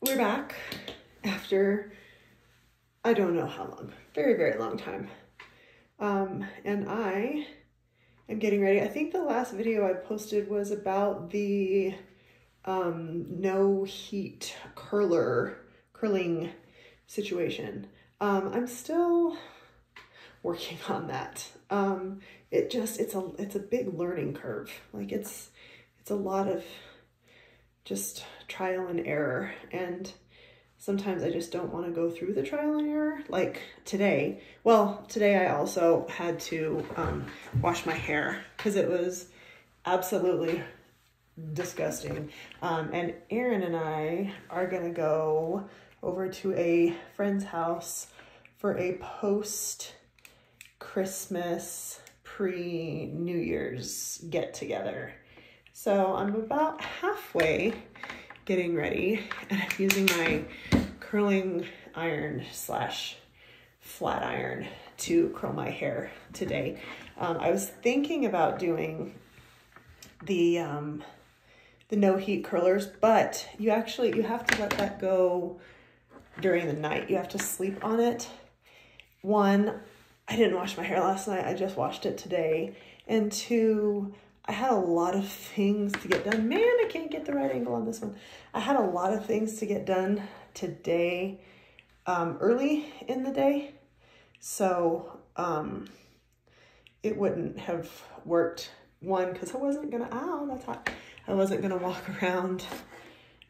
we're back after I don't know how long, very, very long time. Um, and I am getting ready. I think the last video I posted was about the um, no heat curler, curling situation. Um, I'm still working on that. Um, it just, it's a, it's a big learning curve. Like it's, it's a lot of just trial and error. And sometimes I just don't want to go through the trial and error. Like today, well, today I also had to um, wash my hair because it was absolutely disgusting. Um, and Aaron and I are going to go over to a friend's house for a post Christmas pre New Year's get together. So I'm about halfway getting ready and I'm using my curling iron slash flat iron to curl my hair today. Um, I was thinking about doing the um, the no heat curlers, but you actually you have to let that go during the night. You have to sleep on it. One, I didn't wash my hair last night. I just washed it today. And two, I had a lot of things to get done. Man, I can't get the right angle on this one. I had a lot of things to get done today, um, early in the day. So um, it wouldn't have worked. One, because I wasn't gonna, ow, that's hot. I wasn't gonna walk around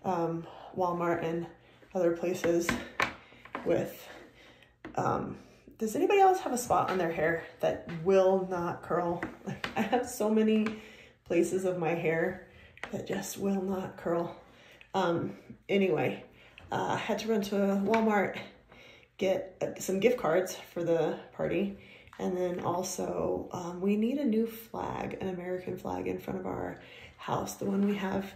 um, Walmart and other places with, um, does anybody else have a spot on their hair that will not curl? Like I have so many places of my hair that just will not curl. Um, anyway, uh, I had to run to Walmart, get uh, some gift cards for the party. And then also, um, we need a new flag, an American flag in front of our house. The one we have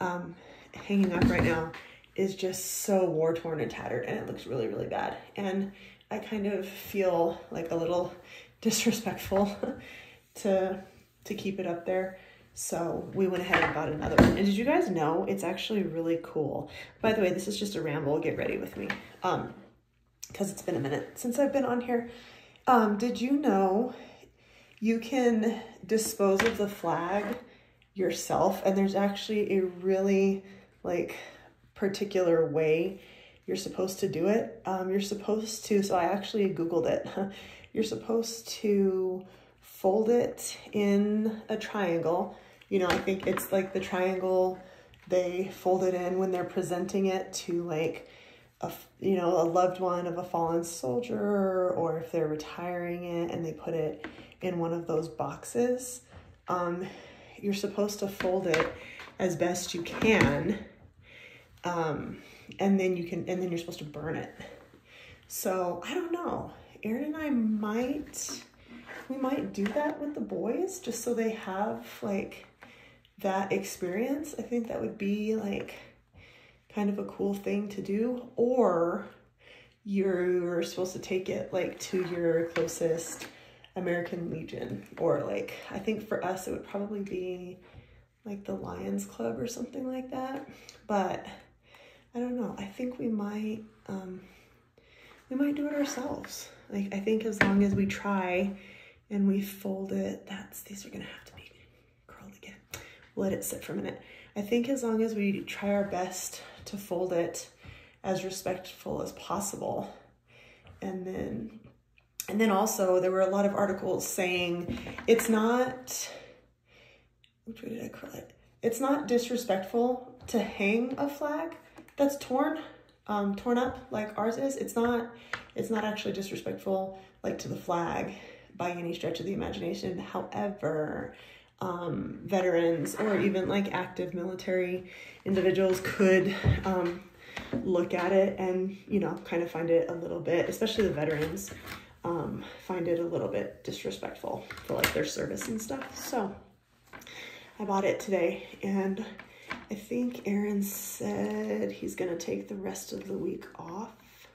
um, hanging up right now is just so war torn and tattered and it looks really, really bad. And I kind of feel like a little disrespectful to to keep it up there. So we went ahead and bought another one. And did you guys know it's actually really cool? By the way, this is just a ramble. Get ready with me. Um, because it's been a minute since I've been on here. Um, did you know you can dispose of the flag yourself? And there's actually a really like particular way you're supposed to do it. Um, you're supposed to, so I actually Googled it. you're supposed to fold it in a triangle. You know, I think it's like the triangle they fold it in when they're presenting it to like a, you know, a loved one of a fallen soldier or if they're retiring it and they put it in one of those boxes. Um, you're supposed to fold it as best you can. Um, and then you can, and then you're supposed to burn it. So I don't know. Aaron and I might, we might do that with the boys just so they have like that experience. I think that would be like kind of a cool thing to do. Or you're supposed to take it like to your closest American Legion or like, I think for us it would probably be like the Lions Club or something like that. But I don't know. I think we might um, we might do it ourselves. Like I think as long as we try and we fold it, that's these are gonna have to be curled again. Let it sit for a minute. I think as long as we try our best to fold it as respectful as possible, and then and then also there were a lot of articles saying it's not which way did I curl it? It's not disrespectful to hang a flag that's torn, um, torn up like ours is. It's not, it's not actually disrespectful like to the flag by any stretch of the imagination. However, um, veterans or even like active military individuals could um, look at it and, you know, kind of find it a little bit, especially the veterans, um, find it a little bit disrespectful for like their service and stuff. So I bought it today and I think Aaron said he's gonna take the rest of the week off.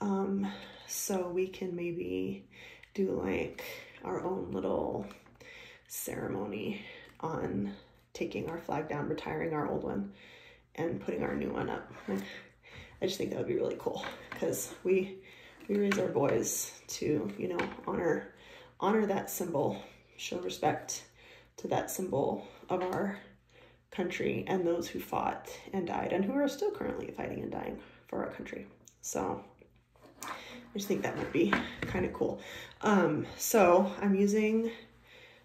Um, so we can maybe do like our own little ceremony on taking our flag down, retiring our old one, and putting our new one up. I just think that would be really cool because we we raise our boys to, you know, honor honor that symbol, show respect to that symbol of our country and those who fought and died and who are still currently fighting and dying for our country. So I just think that might be kind of cool. Um, so I'm using,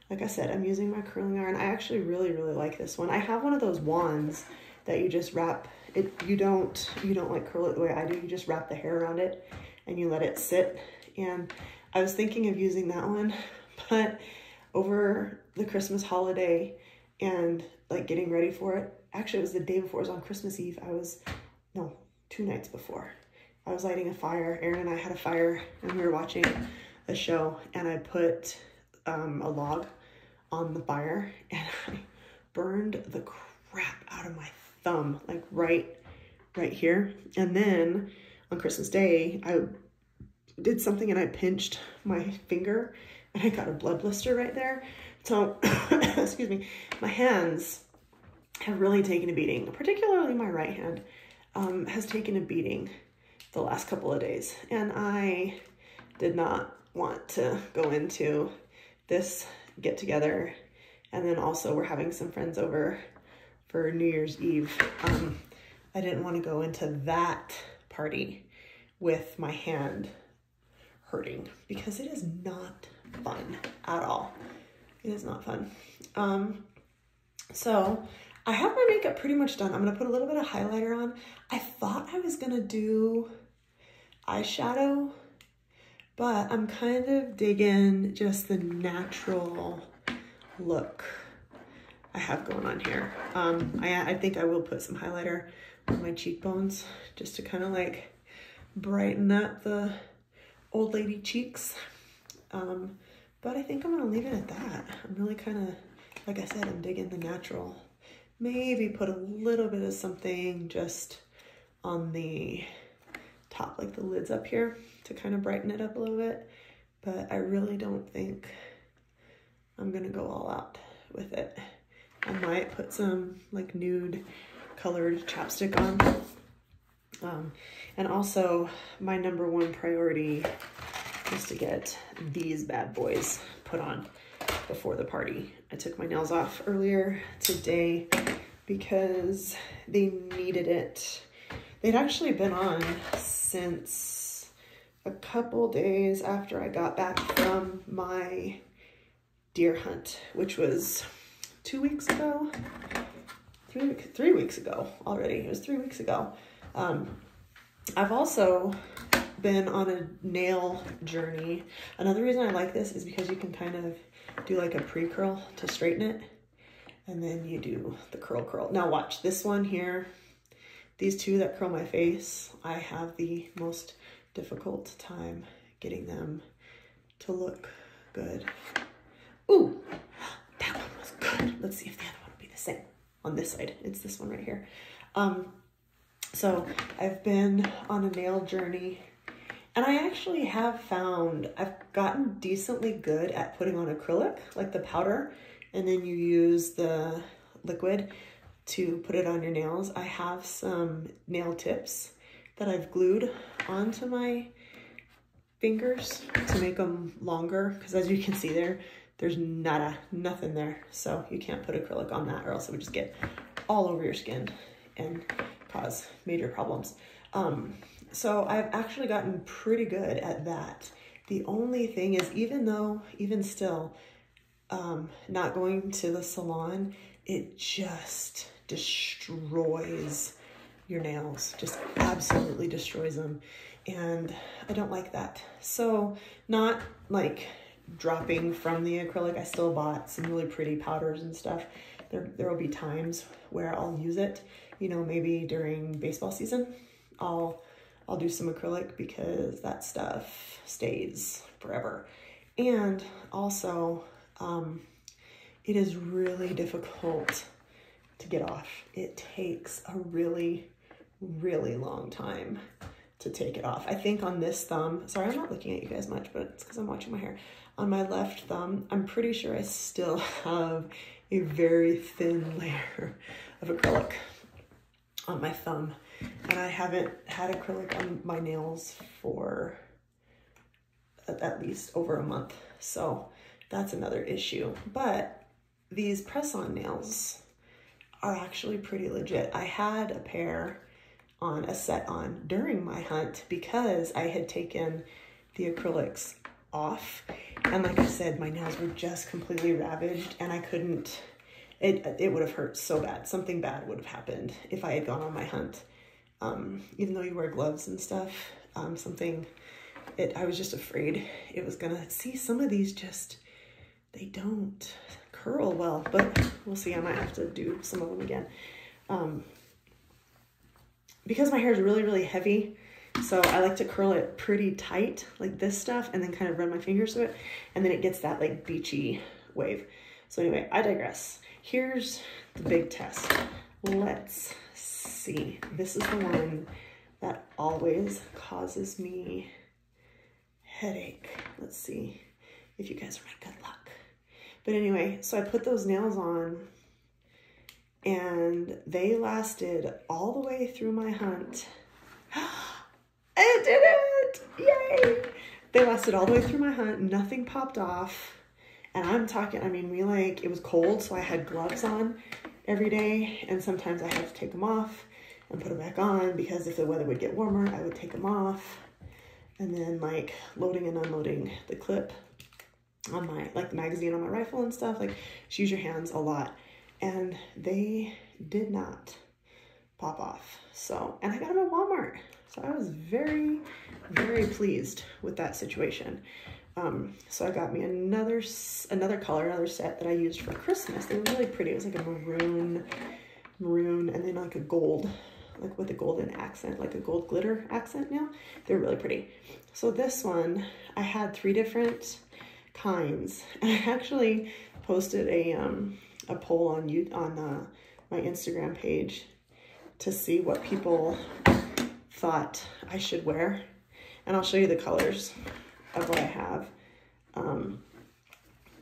like I said, I'm using my curling iron. I actually really, really like this one. I have one of those wands that you just wrap it. You don't, you don't like curl it the way I do. You just wrap the hair around it and you let it sit. And I was thinking of using that one, but over the Christmas holiday and like getting ready for it, actually it was the day before, it was on Christmas Eve. I was, no, two nights before. I was lighting a fire. Aaron and I had a fire and we were watching a show and I put um, a log on the fire and I burned the crap out of my thumb, like right, right here. And then on Christmas Day, I did something and I pinched my finger and I got a blood blister right there. So, excuse me, my hands have really taken a beating, particularly my right hand um, has taken a beating the last couple of days. And I did not want to go into this get together. And then also we're having some friends over for New Year's Eve. Um, I didn't want to go into that party with my hand hurting because it is not fun at all. It is not fun. Um, so I have my makeup pretty much done. I'm gonna put a little bit of highlighter on. I thought I was gonna do eyeshadow, but I'm kind of digging just the natural look I have going on here. Um, I, I think I will put some highlighter on my cheekbones just to kind of like brighten up the old lady cheeks. Um, but I think I'm gonna leave it at that. I'm really kind of, like I said, I'm digging the natural. Maybe put a little bit of something just on the top, like the lids up here to kind of brighten it up a little bit. But I really don't think I'm gonna go all out with it. I might put some like nude colored chapstick on. Um, and also my number one priority is to get these bad boys put on before the party. I took my nails off earlier today because they needed it. They'd actually been on since a couple days after I got back from my deer hunt, which was two weeks ago, three, three weeks ago already. It was three weeks ago. Um, I've also been on a nail journey. Another reason I like this is because you can kind of do like a pre-curl to straighten it. And then you do the curl curl. Now watch this one here. These two that curl my face, I have the most difficult time getting them to look good. Ooh, that one was good. Let's see if the other one will be the same on this side. It's this one right here. Um, so I've been on a nail journey and I actually have found I've gotten decently good at putting on acrylic, like the powder, and then you use the liquid to put it on your nails. I have some nail tips that I've glued onto my fingers to make them longer because as you can see there, there's nada, nothing there. So you can't put acrylic on that or else it would just get all over your skin and cause major problems. Um, so I've actually gotten pretty good at that. The only thing is, even though, even still, um, not going to the salon, it just destroys your nails, just absolutely destroys them. And I don't like that. So not like dropping from the acrylic, I still bought some really pretty powders and stuff. There, there will be times where I'll use it, you know, maybe during baseball season, I'll, I'll do some acrylic because that stuff stays forever. And also, um, it is really difficult to get off. It takes a really, really long time to take it off. I think on this thumb, sorry, I'm not looking at you guys much, but it's because I'm watching my hair. On my left thumb, I'm pretty sure I still have a very thin layer of acrylic on my thumb. and I haven't had acrylic on my nails for at least over a month. So that's another issue. But these press-on nails are actually pretty legit. I had a pair on a set on during my hunt because I had taken the acrylics off. And like I said, my nails were just completely ravaged and I couldn't, it, it would have hurt so bad. Something bad would have happened if I had gone on my hunt. Um, even though you wear gloves and stuff, um, something, it, I was just afraid it was gonna, see some of these just, they don't curl well, but we'll see. I might have to do some of them again. Um, because my hair is really, really heavy, so I like to curl it pretty tight, like this stuff, and then kind of run my fingers through it, and then it gets that like beachy wave. So anyway, I digress. Here's the big test. Let's see. This is the one that always causes me headache. Let's see if you guys are good luck. But anyway, so I put those nails on and they lasted all the way through my hunt. I did it! Yay! They lasted all the way through my hunt. Nothing popped off. And I'm talking, I mean, we like, it was cold, so I had gloves on every day. And sometimes I had to take them off and put them back on because if the weather would get warmer, I would take them off. And then like loading and unloading the clip on my, like the magazine on my rifle and stuff, like just use your hands a lot. And they did not pop off. So, and I got them at Walmart. So I was very, very pleased with that situation. Um, so I got me another another color, another set that I used for Christmas. They were really pretty. It was like a maroon, maroon, and then like a gold, like with a golden accent, like a gold glitter accent now. They're really pretty. So this one, I had three different kinds. And I actually posted a, um, a poll on you on uh, my Instagram page to see what people thought I should wear. And I'll show you the colors of what I have. Um,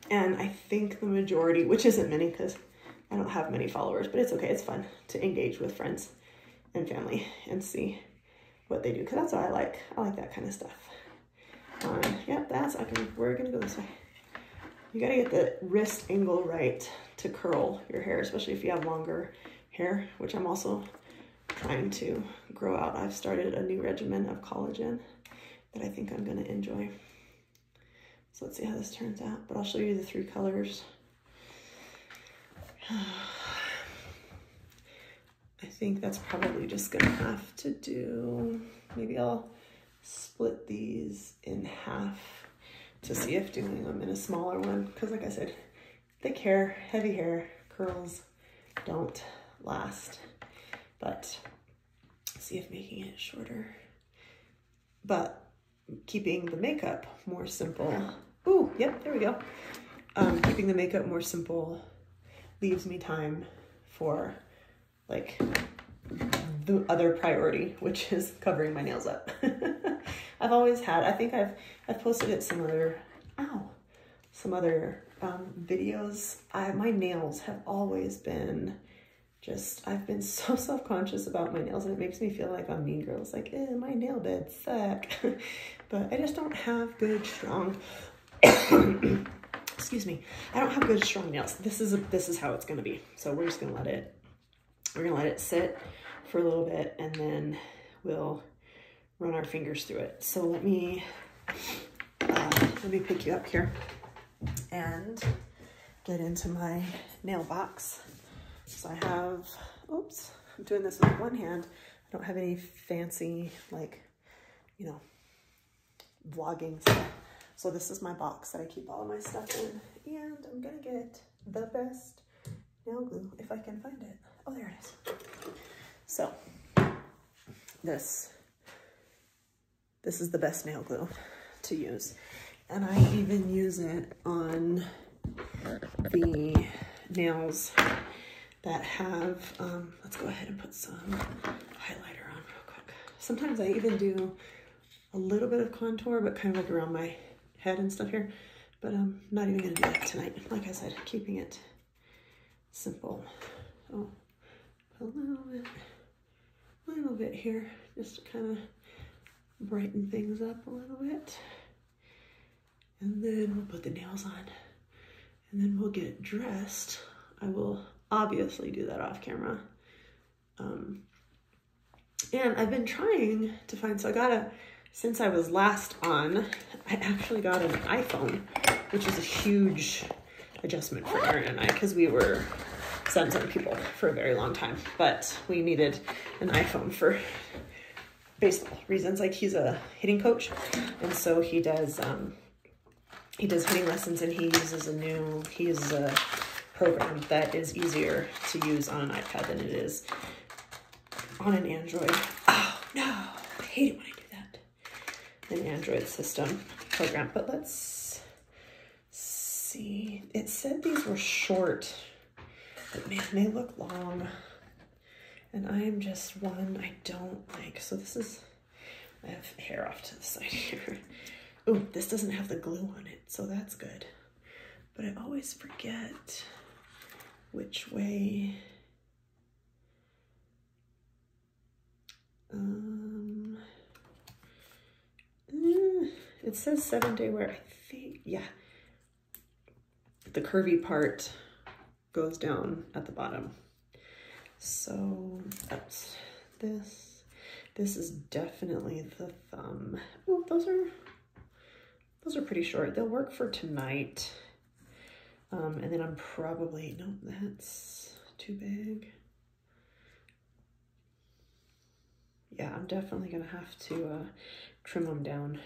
and I think the majority, which isn't many because I don't have many followers, but it's okay. It's fun to engage with friends and family and see what they do because that's what I like. I like that kind of stuff. Um, yep, that's, I can, we're going to go this way. You got to get the wrist angle right to curl your hair, especially if you have longer hair, which I'm also trying to grow out. I've started a new regimen of collagen that I think I'm to enjoy. So let's see how this turns out. But I'll show you the three colors. I think that's probably just to have to do, maybe I'll split these in half to see if doing them in a smaller one. Because like I said, thick hair, heavy hair, curls don't last but see if making it shorter. But keeping the makeup more simple. Ooh, yep, there we go. Um, keeping the makeup more simple leaves me time for like the other priority, which is covering my nails up. I've always had, I think I've, I've posted it some other, ow, some other um, videos. I, my nails have always been just, I've been so self-conscious about my nails and it makes me feel like I'm Mean Girls, like, eh, my nail bed suck. but I just don't have good, strong, excuse me, I don't have good, strong nails. This is, a, this is how it's gonna be. So we're just gonna let it, we're gonna let it sit for a little bit and then we'll run our fingers through it. So let me, uh, let me pick you up here and get into my nail box. So I have, oops, I'm doing this with one hand. I don't have any fancy, like, you know, vlogging stuff. So this is my box that I keep all of my stuff in. And I'm gonna get the best nail glue if I can find it. Oh, there it is. So this, this is the best nail glue to use. And I even use it on the nails that have, um, let's go ahead and put some highlighter on real quick. Sometimes I even do a little bit of contour, but kind of like around my head and stuff here. But I'm not even gonna do that tonight. Like I said, keeping it simple. Oh, a little bit, a little little bit here just to kind of brighten things up a little bit. And then we'll put the nails on and then we'll get dressed. I will obviously do that off camera. Um, and I've been trying to find, so I got a, since I was last on, I actually got an iPhone, which is a huge adjustment for Aaron and I because we were Samsung people for a very long time, but we needed an iPhone for baseball reasons. Like he's a hitting coach, and so he does um, he does hitting lessons, and he uses a new he uses a program that is easier to use on an iPad than it is on an Android. Oh no, I hate it when I do. An Android system program, but let's see. It said these were short, but man, they look long. And I am just one I don't like. So this is, I have hair off to the side here. Oh, this doesn't have the glue on it, so that's good. But I always forget which way. Um, eh, it says seven day wear. I think, yeah. The curvy part goes down at the bottom. So that's this. This is definitely the thumb. Oh, those are those are pretty short. They'll work for tonight. Um, and then I'm probably, no, that's too big. Yeah, I'm definitely gonna have to uh, trim them down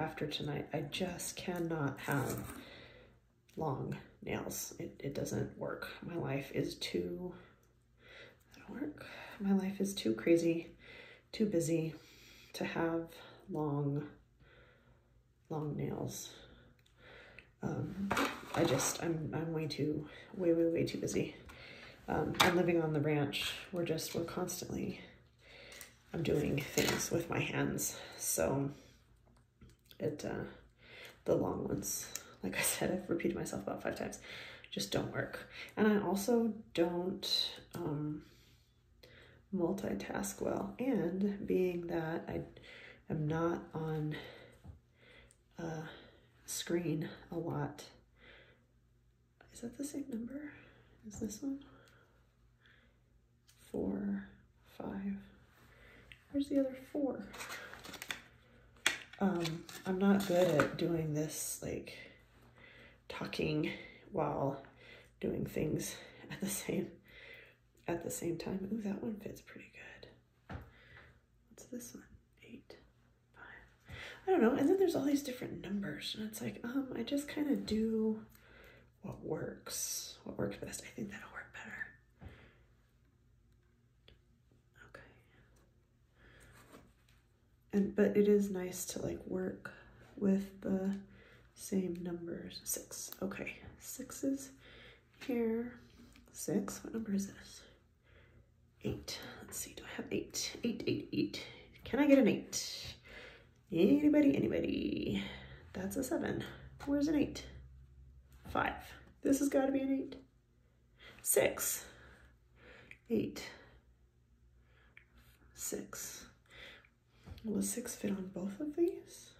after tonight. I just cannot have long nails. It, it doesn't work. My life is too work. My life is too crazy, too busy to have long, long nails. Um, I just, I'm, I'm way too, way, way, way too busy. Um, I'm living on the ranch. We're just, we're constantly, I'm doing things with my hands. So it, uh, the long ones, like I said, I've repeated myself about five times, just don't work. And I also don't, um, multitask well. And being that I am not on a screen a lot, is that the same number? Is this one? Four, five. Where's the other four? Um, I'm not good at doing this, like, talking while doing things at the same at the same time. Ooh, that one fits pretty good. What's this one? Eight, five. I don't know. And then there's all these different numbers. And it's like, um, I just kind of do what works. What works best. I think that'll work better. Okay. And but it is nice to like work with the same numbers. Six. Okay. Sixes here. Six. What number is this? eight. Let's see, do I have eight? Eight, eight, eight. Can I get an eight? Anybody, anybody? That's a seven. Where's an eight? Five. This has got to be an eight. Six. Eight. Six. Will a six fit on both of these?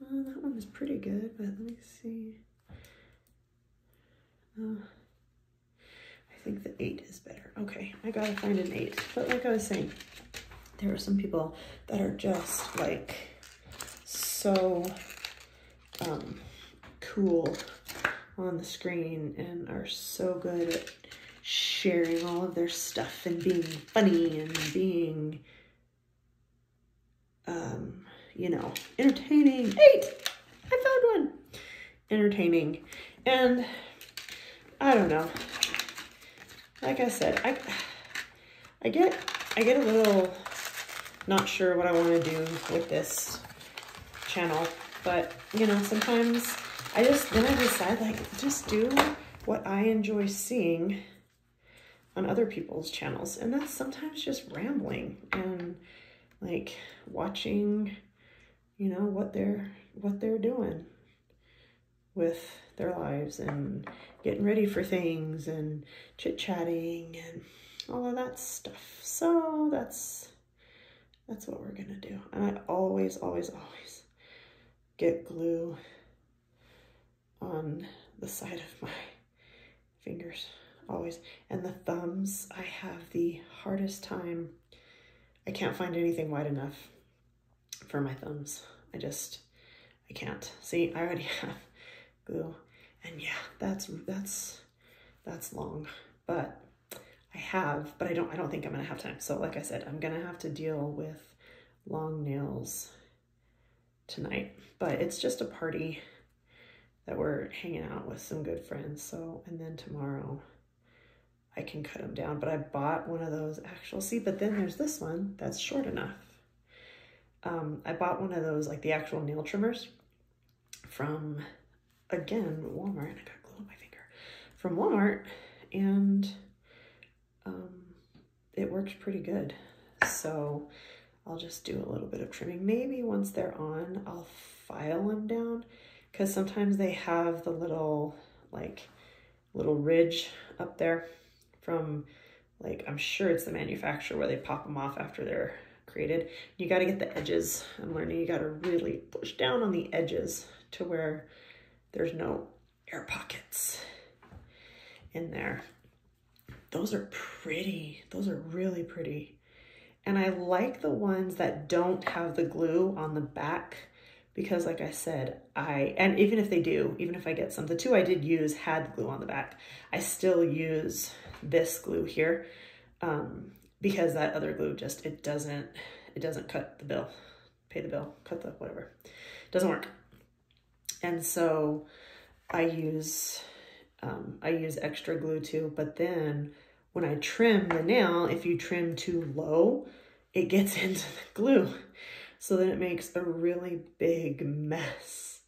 Uh, that one is pretty good, but let me see. Uh, think the eight is better. Okay, I gotta find an eight. But like I was saying, there are some people that are just like so um, cool on the screen and are so good at sharing all of their stuff and being funny and being, um, you know, entertaining. Eight! I found one! Entertaining. And I don't know like I said, I I get I get a little not sure what I want to do with this channel, but you know, sometimes I just then I decide like just do what I enjoy seeing on other people's channels, and that's sometimes just rambling and like watching, you know, what they're what they're doing with their lives and getting ready for things and chit chatting and all of that stuff. So that's, that's what we're gonna do. And I always, always, always get glue on the side of my fingers, always. And the thumbs, I have the hardest time. I can't find anything wide enough for my thumbs. I just, I can't. See, I already have glue. And yeah, that's, that's, that's long, but I have, but I don't, I don't think I'm gonna have time. So like I said, I'm gonna have to deal with long nails tonight, but it's just a party that we're hanging out with some good friends. So, and then tomorrow I can cut them down, but I bought one of those actual, see, but then there's this one that's short enough. Um, I bought one of those, like the actual nail trimmers from, again, Walmart. I got glue on my finger. From Walmart, and um, it works pretty good. So I'll just do a little bit of trimming. Maybe once they're on, I'll file them down because sometimes they have the little like little ridge up there from like I'm sure it's the manufacturer where they pop them off after they're created. You got to get the edges. I'm learning you got to really push down on the edges to where there's no air pockets in there. Those are pretty. Those are really pretty. And I like the ones that don't have the glue on the back because like I said, I, and even if they do, even if I get some, the two I did use had glue on the back. I still use this glue here um, because that other glue just, it doesn't, it doesn't cut the bill, pay the bill, cut the whatever, it doesn't work. And so I use, um, I use extra glue too, but then when I trim the nail, if you trim too low, it gets into the glue. So then it makes a really big mess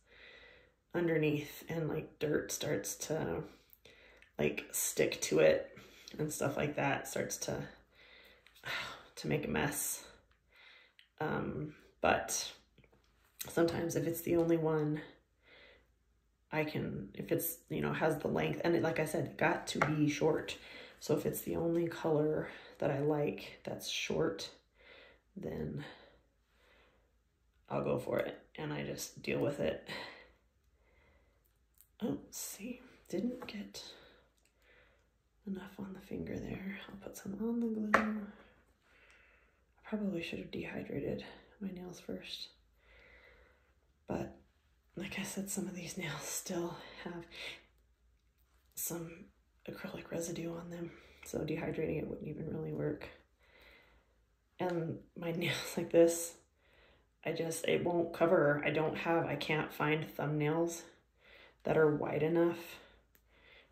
underneath and like dirt starts to like stick to it and stuff like that starts to to make a mess. Um, but sometimes if it's the only one I can, if it's, you know, has the length and it, like I said, got to be short. So if it's the only color that I like that's short, then I'll go for it. And I just deal with it. Oh, see, didn't get enough on the finger there. I'll put some on the glue. I probably should have dehydrated my nails first. But like I said, some of these nails still have some acrylic residue on them. So dehydrating it wouldn't even really work. And my nails like this, I just, it won't cover. I don't have, I can't find thumbnails that are wide enough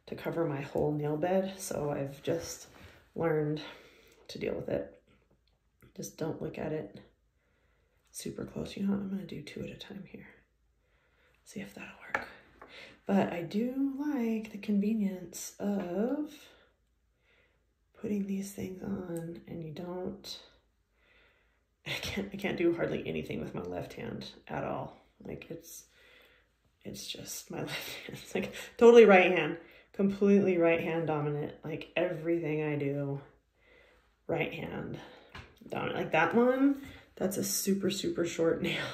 to cover my whole nail bed. So I've just learned to deal with it. Just don't look at it super close. You know? I'm to do two at a time here. See if that'll work. But I do like the convenience of putting these things on and you don't I can't I can't do hardly anything with my left hand at all. Like it's it's just my left hand. It's like totally right hand, completely right hand dominant. Like everything I do, right hand dominant. Like that one, that's a super, super short nail.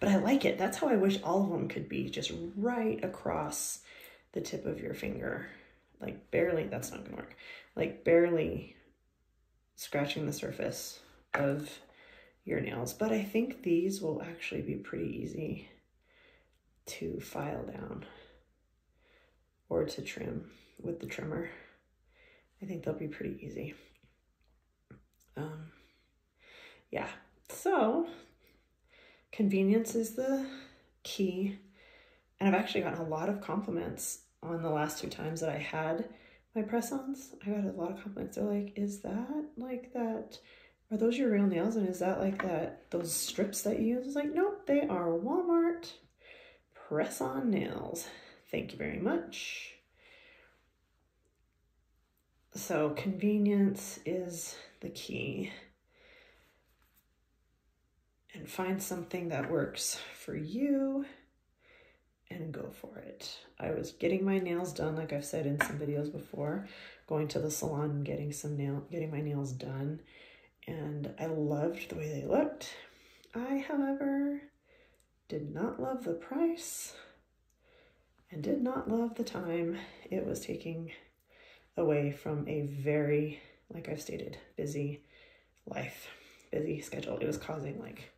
But I like it. That's how I wish all of them could be, just right across the tip of your finger. Like barely, that's not gonna work. Like barely scratching the surface of your nails. But I think these will actually be pretty easy to file down or to trim with the trimmer. I think they'll be pretty easy. Um, yeah, so convenience is the key. And I've actually gotten a lot of compliments on the last two times that I had my press-ons. I got a lot of compliments. They're like, is that like that are those your real nails? And is that like that, those strips that you use? Like, nope, they are Walmart press-on nails. Thank you very much. So convenience is the key. And find something that works for you and go for it. I was getting my nails done, like I've said in some videos before. going to the salon getting some nail getting my nails done and I loved the way they looked. I, however, did not love the price and did not love the time it was taking away from a very, like I've stated, busy life, busy schedule. It was causing like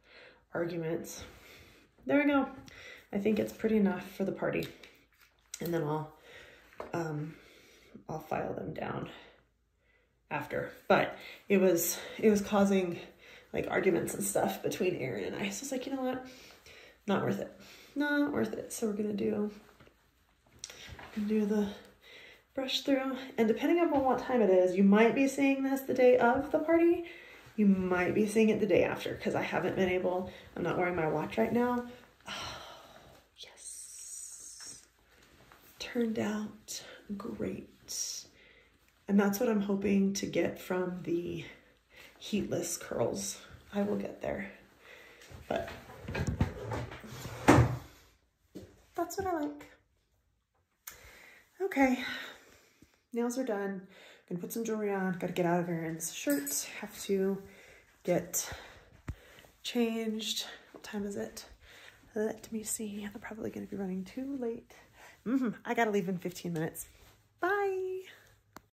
arguments. There we go. I think it's pretty enough for the party. And then I'll um I'll file them down after. But it was it was causing like arguments and stuff between Aaron and I. So it's like, you know what? Not worth it. Not worth it. So we're gonna do gonna do the brush through. And depending upon what time it is, you might be seeing this the day of the party. You might be seeing it the day after because I haven't been able, I'm not wearing my watch right now. Oh, yes. Turned out great. And that's what I'm hoping to get from the heatless curls. I will get there. But that's what I like. Okay, nails are done. Gonna put some jewelry on. Gotta get out of Aaron's shirt. Have to get changed. What time is it? Let me see. I'm probably gonna be running too late. Mm -hmm. I gotta leave in 15 minutes. Bye.